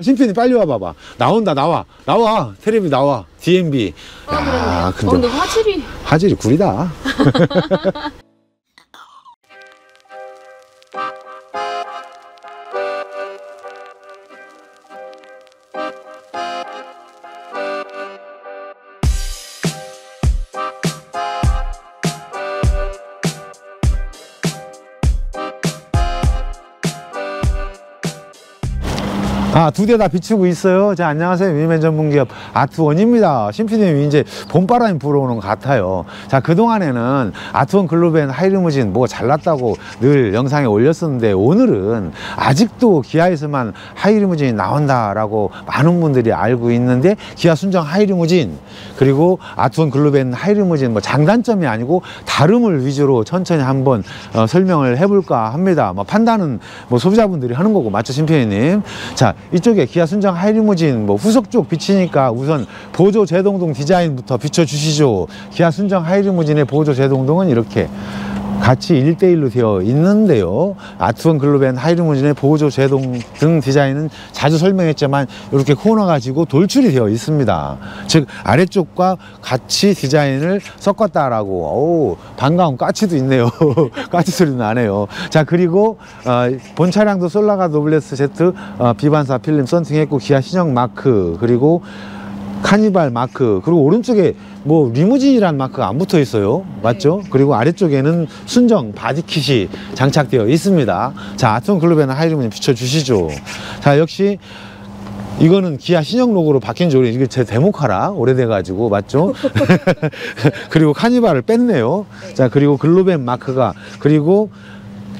심편이 빨리 와봐봐. 나온다, 나와. 나와. 테레비 나와. DMB. 아. 야, 어, 근데 근데 화질이 화질이 구리다. 아, 두 대 다 비추고 있어요. 자, 안녕하세요. 미니맨 전문기업 아트원입니다. 심피디님 이제 봄바람이 불어오는 것 같아요. 자, 그동안에는 아트원 글로벤 하이르무진 뭐 잘났다고 늘 영상에 올렸었는데 오늘은 아직도 기아에서만 하이르무진이 나온다라고 많은 분들이 알고 있는데 기아 순정 하이르무진 그리고 아트원 글로벤 하이르무진 뭐 장단점이 아니고 다름을 위주로 천천히 한번 어, 설명을 해볼까 합니다. 뭐 판단은 뭐 소비자분들이 하는 거고 맞죠, 심피디님? 자, 이쪽에 기아 순정 하이리무진 뭐 후속 쪽 비치니까 우선 보조 제동동 디자인부터 비춰주시죠. 기아 순정 하이리무진의 보조 제동동은 이렇게 같이 일대일로 되어 있는데요. 아트원 글로벤 하이리무진의 보조 제동 등 디자인은 자주 설명했지만 이렇게 코너 가지고 돌출이 되어 있습니다. 즉 아래쪽과 같이 디자인을 섞었다라고 오 반가운 까치도 있네요. 까치 소리 나네요. 자 그리고 어, 본 차량도 솔라가 노블레스 Z 어, 비반사 필름 썬팅했고 기아 신형 마크 그리고 카니발 마크 그리고 오른쪽에 뭐 리무진이란 마크가 안 붙어 있어요. 맞죠? 그리고 아래쪽에는 순정 body kit이 장착되어 있습니다. 자 글로밴 하이리무진 비춰주시죠. 자 역시 이거는 기아 신형 로고로 바뀐 지 오래 이게 제 demo car라 오래돼 가지고 맞죠? 그리고 카니발을 뺐네요. 자 그리고 글로밴 마크가 그리고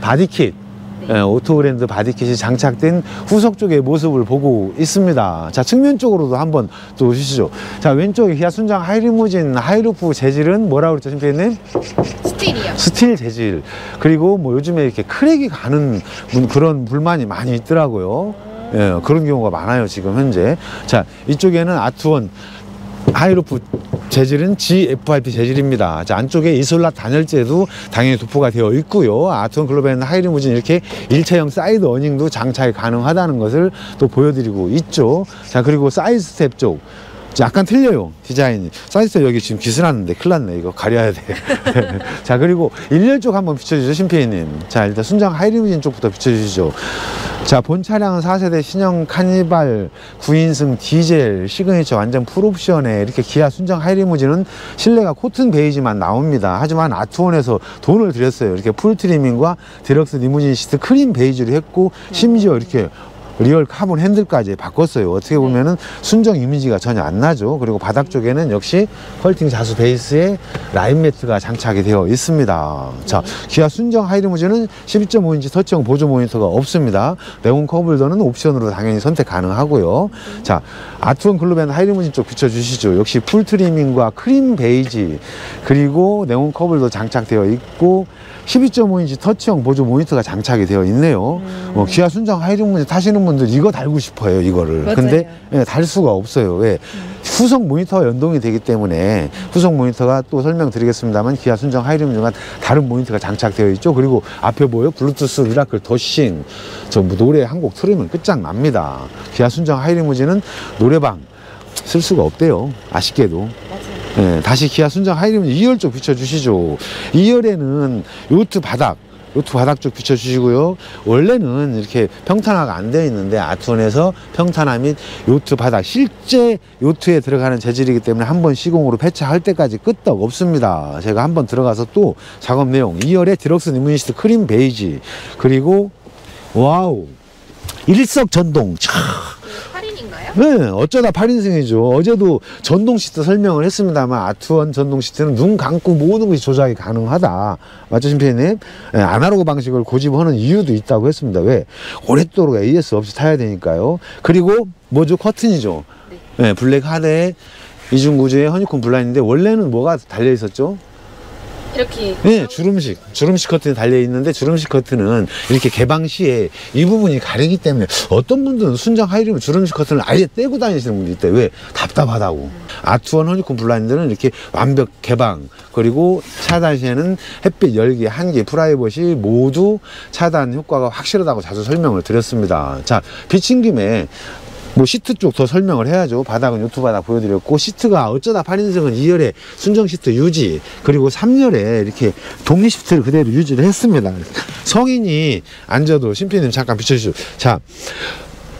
body kit 예, 오토브랜드 body kit이 장착된 후측 쪽의 모습을 보고 있습니다. 자, 측면 쪽으로도 한번 또 오시죠. 자, 왼쪽 에 기아 순정 하이리무진 high roof 재질은 뭐라고 그랬죠, 쉼표님? steel이요. steel 재질. 그리고 뭐 요즘에 이렇게 crack이 가는 분- 그런 불만이 많이 있더라고요. 예, 그런 경우가 많아요, 지금 현재. 자, 이쪽에는 아트원 high roof 재질은 GFRP 재질입니다. 자, 안쪽에 이솔라 단열재도 당연히 도포가 되어 있고요. 아트원 글로밴 하이리무진 이렇게 일체형 사이드 awning도 장착이 가능하다는 것을 또 보여드리고 있죠. 자, 그리고 사이드 스텝 쪽. 약간 틀려요. 디자인이. 스텝 여기 지금 기스났는데 큰일 났네. 이거 가려야 돼자 그리고 1열 쪽 한번 비춰주죠 심피디님. 자 일단 순정 하이리무진 쪽부터 비춰주시죠. 자, 본 차량은 4세대 신형 카니발 9인승 디젤 시그니처 완전 full option에 이렇게 기아 순정 하이리무진은 실내가 cotton 베이지만 나옵니다. 하지만 아트원에서 돈을 들였어요. 이렇게 full trimming과 디럭스 리무진 시트 크림 베이지로 했고 심지어 이렇게 real carbon 핸들까지 바꿨어요. 어떻게 보면은 순정 이미지가 전혀 안 나죠. 그리고 바닥 쪽에는 역시 quilting 자수 베이스에 라인 매트가 장착이 되어 있습니다. 자, 기아 순정 하이리무진은 12.5인치 터치형 보조 모니터가 없습니다. 네온 cup holder는 옵션으로 당연히 선택 가능하고요. 자, 아트원 글로밴 하이리무진 쪽 비춰주시죠. 역시 full trimming과 크림 베이지 그리고 네온 cup holder 장착되어 있고 12.5인치 터치형 보조 모니터가 장착이 되어 있네요. 뭐 기아 순정 하이리무진 타시는 분들 이거 달고 싶어요, 이거를. 맞아요. 근데 예, 달 수가 없어요. 왜? 후석 모니터와 연동이 되기 때문에 후석 모니터가 또 설명드리겠습니다만 기아 순정 하이리무진과 다른 모니터가 장착되어 있죠. 그리고 앞에 보여 블루투스 미라클 더싱 저뭐 노래 한 곡 틀으면 끝장납니다. 기아 순정 하이리무진은 노래방 쓸 수가 없대요. 아쉽게도. 예, 다시 기아 순정 하이리무진 2열 쪽 비춰주시죠. 2열에는 요트 바닥, 요트 바닥 쪽 비춰주시고요. 원래는 이렇게 평탄화가 안 되어 있는데 아트원에서 평탄화 및 요트 바닥, 실제 요트에 들어가는 재질이기 때문에 한 번 시공으로 폐차할 때까지 끄떡 없습니다. 제가 한 번 들어가서 또 작업 내용, 2열에 디럭스 리무진 시트 크림 베이지, 그리고 와우, 일석 전동, 차. 네, 어쩌다 8인승이죠. 어제도 전동 시트 설명을 했습니다만 아트원 전동 시트는 눈 감고 모든 것이 조작이 가능하다. 맞죠, 심피디님? 네, 아날로그 방식을 고집하는 이유도 있다고 했습니다. 왜? 오랫도록 AS 없이 타야 되니까요. 그리고 뭐죠? 커튼이죠. 네, 블랙 하드에 이중 구조의 허니콤 블라인인데 원래는 뭐가 달려 있었죠? 이렇게 네, 주름식, 주름식 커튼이 달려 있는데 주름식 커튼은 이렇게 개방 시에 이 부분이 가리기 때문에 어떤 분들은 순정 하이리면 주름식 커튼을 아예 떼고 다니시는 분들이 있대. 왜? 답답하다고. 아트원 허니콤 블라인드는 이렇게 완벽 개방 그리고 차단 시에는 햇빛 열기, 한기, 프라이버시 모두 차단 효과가 확실하다고 자주 설명을 드렸습니다. 자, 비친 김에 뭐 시트 쪽 더 설명을 해야죠. 바닥은 요트 바닥 보여드렸고 시트가 어쩌다 8인승은 2열에 순정 시트 유지 그리고 3열에 이렇게 독립 시트를 그대로 유지를 했습니다. 성인이 앉아도 심피님 잠깐 비춰주시죠. 자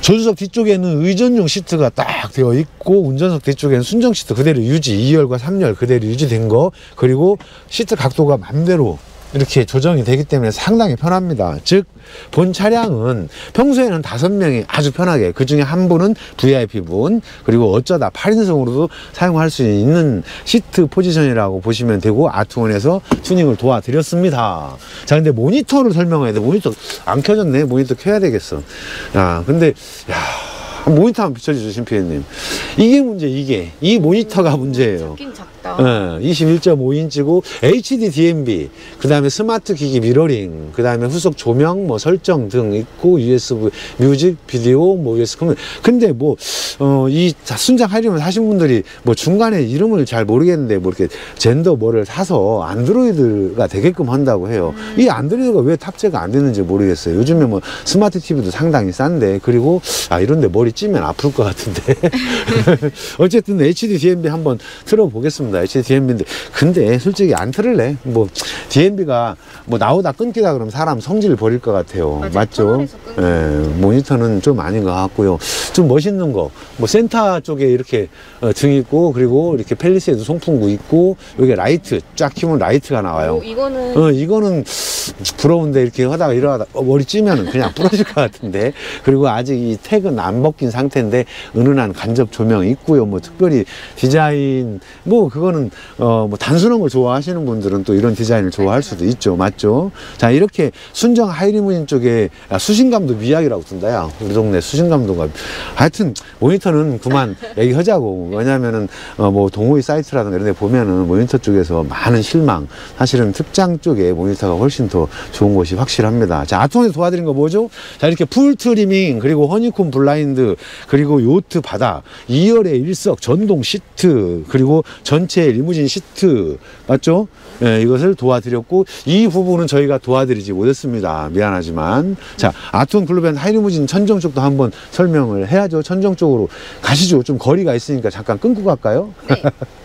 조수석 뒤쪽에는 의전용 시트가 딱 되어 있고 운전석 뒤쪽에는 순정 시트 그대로 유지 2열과 3열 그대로 유지된 거 그리고 시트 각도가 맘대로 이렇게 조정이 되기 때문에 상당히 편합니다. 즉, 본 차량은 평소에는 다섯 명이 아주 편하게, 그 중에 한 분은 VIP 분, 그리고 어쩌다 8인승으로도 사용할 수 있는 시트 포지션이라고 보시면 되고, 아트원에서 튜닝을 도와드렸습니다. 자, 근데 모니터를 설명해야 돼. 모니터 안 켜졌네. 모니터 켜야 되겠어. 야, 근데, 야. 모니터 한번 비춰주죠, 심피디님. 이게 문제, 이게. 이 모니터가 문제예요. 작긴 작 다. 예, 21.5인치고 HD DMB, 그 다음에 스마트 기기 미러링, 그 다음에 후석 조명, 뭐 설정 등 있고 USB 뮤직, 비디오, 뭐 USB. 근데 뭐, 어, 이 순정 하이리무진 하신 분들이 뭐 중간에 이름을 잘 모르겠는데 뭐 이렇게 젠더 뭐를 사서 안드로이드가 되게끔 한다고 해요. 이 안드로이드가 왜 탑재가 안 되는지 모르겠어요. 요즘에 뭐 스마트 TV도 상당히 싼데, 그리고 아, 이런데 머리 찧으면 아플 것 같은데. 어쨌든 HD DMB 한번 틀어보겠습니다. HD DMB인데. 근데 솔직히 안 틀을래. 뭐, DMB가 뭐 나오다 끊기다 그러면 사람 성질 버릴 것 같아요. 맞죠? 예, 모니터는 좀 아닌 것 같고요. 좀 멋있는 거. 뭐 센터 쪽에 이렇게 어, 등 있고, 그리고 이렇게 팰리세이드 송풍구 있고, 여기 라이트, 쫙 키면 라이트가 나와요. 오, 이거는 어, 이거는 부러운데 이렇게 하다가 일어나다 어, 머리 찧으면은 그냥 부러질 것 같은데. 그리고 아직 이 택은 안 벗긴 상태인데 은은한 간접 조명 있고요. 뭐 특별히 디자인 뭐 그거 는 어 뭐 단순한 걸 좋아하시는 분들은 또 이런 디자인을 좋아할 수도 있죠. 맞죠? 자, 이렇게 순정 하이리무진 쪽에 야, 수신감도 미약이라고 든다야. 우리 동네 수신감도가 하여튼 모니터는 그만 얘기하자고. 왜냐면은 어 뭐 동호회 사이트라든가 이런 데 보면은 모니터 쪽에서 많은 실망. 사실은 특장 쪽에 모니터가 훨씬 더 좋은 것이 확실합니다. 자, 아톰에서 도와드린 거 뭐죠? 자, 이렇게 full trimming, 그리고 honeycomb 블라인드, 그리고 요트 바닥, 2열의 일석 전동 시트, 그리고 전체 리무진 시트, 맞죠? 예, 이것을 도와드렸고, 이 부분은 저희가 도와드리지 못했습니다. 미안하지만. 자, 아트원 글로밴 하이리무진 천정 쪽도 한번 설명을 해야죠. 천정 쪽으로 가시죠. 좀 거리가 있으니까 잠깐 끊고 갈까요? 네.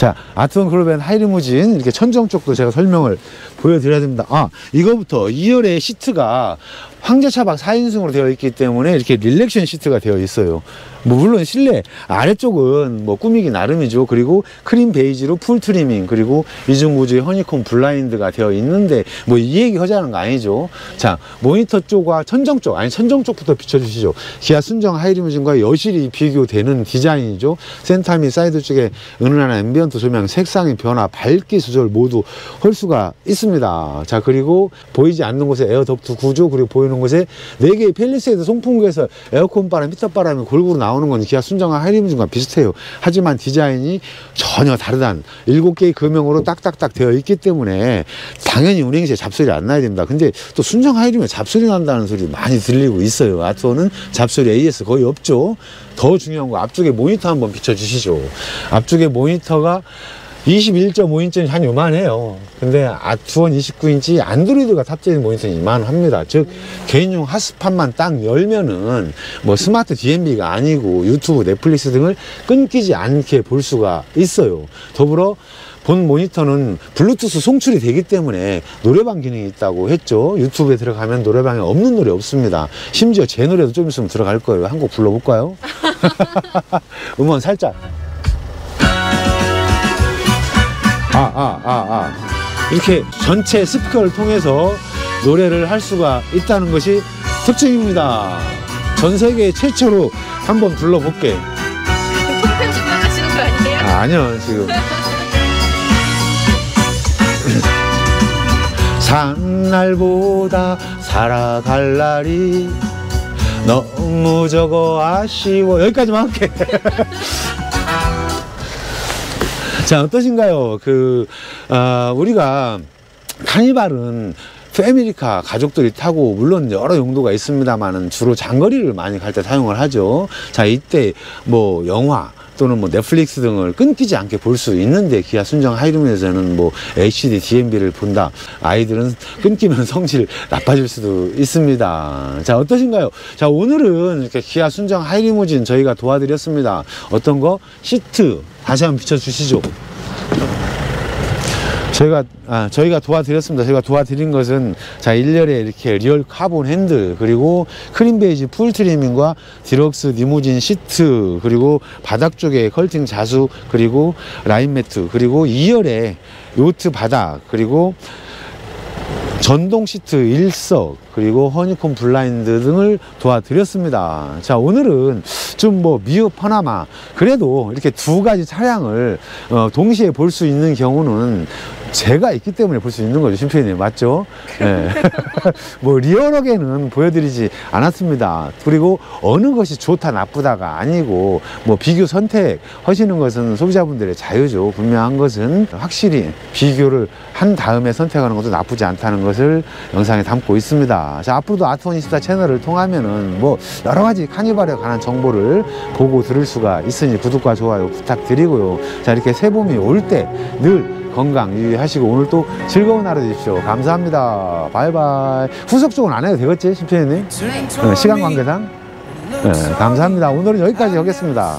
자, 아트원 글로밴 하이리무진 이렇게 천정 쪽도 제가 설명을 보여드려야 됩니다. 아, 이거부터 2열의 시트가 황제차박 4인승으로 되어 있기 때문에 이렇게 relaxation 시트가 되어 있어요. 뭐 물론 실내 아래쪽은 뭐 꾸미기 나름이죠. 그리고 크림 베이지로 full trimming 그리고 이중구조의 honeycomb 블라인드가 되어 있는데 뭐 이 얘기 하자는 거 아니죠. 자 모니터 쪽과 천정 쪽 아니 천정 쪽부터 비춰주시죠. 기아 순정 하이리무진과 여실히 비교되는 디자인이죠. 센터 및 사이드 쪽에 은은한 ambient 조명 색상의 변화 밝기 조절 모두 할 수가 있습니다. 자 그리고 보이지 않는 곳에 air duct 구조 그리고 보이는 곳에 네 개의 팰리세이드 송풍구에서 에어컨 바람, 히터 바람이 골고루 나 오는 건 기아 순정과 하이리무진과 비슷해요. 하지만 디자인이 전혀 다르단 일곱 개의 금형으로 딱딱딱 되어 있기 때문에 당연히 운행시에 잡소리 안 나야 됩니다. 근데 또 순정 하이리무진 잡소리 난다는 소리 많이 들리고 있어요. 아트원은 잡소리 AS 거의 없죠. 더 중요한 거 앞쪽에 모니터 한번 비춰주시죠. 앞쪽에 모니터가 21.5인치는 한 요만해요. 근데 아트원 29인치 안드로이드가 탑재된 모니터는 이만합니다. 즉 개인용 hotspot만 딱 열면은 뭐 스마트 DMB가 아니고 유튜브, 넷플릭스 등을 끊기지 않게 볼 수가 있어요. 더불어 본 모니터는 블루투스 송출이 되기 때문에 노래방 기능이 있다고 했죠. 유튜브에 들어가면 노래방에 없는 노래 없습니다. 심지어 제 노래도 좀 있으면 들어갈 거예요. 한 곡 불러볼까요? 음원 살짝. 아, 아, 아, 아. 이렇게 전체 스피커를 통해서 노래를 할 수가 있다는 것이 특징입니다. 전 세계 최초로 한번 불러볼게. 통편집 나가시는 거 아니에요? 아, 아니요, 지금. 산 날보다 살아갈 날이 너무 적어 아쉬워. 여기까지만 할게. 자, 어떠신가요? 그, 아, 우리가 카니발은 패밀리카 가족들이 타고 물론 여러 용도가 있습니다만은 주로 장거리를 많이 갈 때 사용을 하죠. 자, 이때 뭐 영화, 또는 뭐 넷플릭스 등을 끊기지 않게 볼 수 있는데 기아 순정 하이룸에서는 뭐 HD, DMB를 본다. 아이들은 끊기면 성질 나빠질 수도 있습니다. 자 어떠신가요? 자 오늘은 이렇게 기아 순정 하이리무진 저희가 도와드렸습니다. 어떤 거 시트 다시 한번 비춰주시죠. 저희가 아, 저희가 도와드렸습니다. 저희가 도와드린 것은 자 1열에 이렇게 리얼 카본 핸들 그리고 크림 베이지 full 트리밍과 디럭스 리무진 시트 그리고 바닥 쪽에 퀼팅 자수 그리고 라인 매트 그리고 2열에 요트 바닥 그리고 전동 시트 일석 그리고 honeycomb 블라인드 등을 도와드렸습니다. 자 오늘은 좀 뭐 미흡 하나마 그래도 이렇게 두 가지 차량을 어, 동시에 볼 수 있는 경우는 제가 있기 때문에 볼 수 있는 거죠, 심표님 맞죠? 예. 뭐 리얼하게는 보여드리지 않았습니다. 그리고 어느 것이 좋다 나쁘다가 아니고 뭐 비교 선택 하시는 것은 소비자분들의 자유죠. 분명한 것은 확실히 비교를 한 다음에 선택하는 것도 나쁘지 않다는 것을 영상에 담고 있습니다. 자 앞으로도 아트원24 채널을 통하면은 뭐 여러 가지 카니발에 관한 정보를 보고 들을 수가 있으니 구독과 좋아요 부탁드리고요. 자 이렇게 새봄이 올 때 늘 건강 유의하시고 오늘 또 즐거운 하루 되십시오. 감사합니다. 바이바이. 후속 쪽은 안 해도 되겠지, 심표님? 네, 시간 관계상. 네, 감사합니다. 오늘은 여기까지 하겠습니다.